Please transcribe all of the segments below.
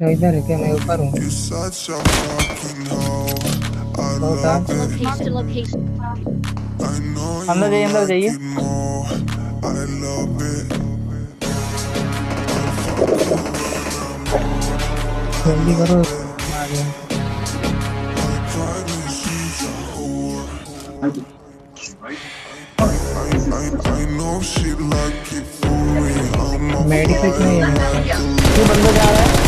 तो इधर है क्या मैं ऊपर हूँ अंदर जाइए अंदर जाइए. जल्दी करो आ गया मेडिकेट नहीं है। तू बंदा जा रहा है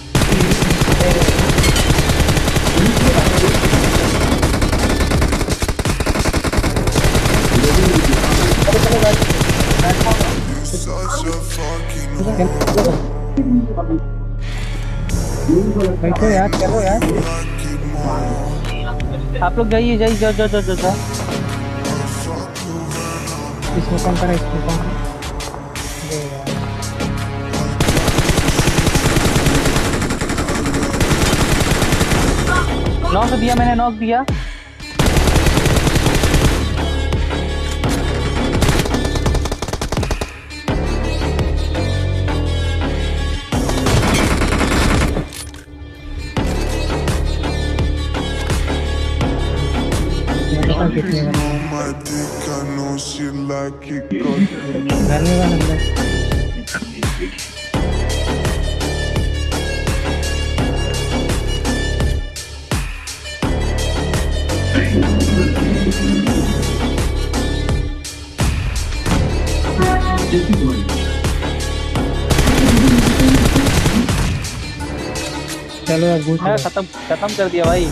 बैठो यार चलो यार. आप लोग जाइए जाइए, जाओ जाओ जाओ जाओ इसमें कम करा, इसमें करा नॉक दिया मैंने, नॉक दिया रहने का नंबर चलो यार घुस मैं जाओ। खत्म खत्म कर दिया भाई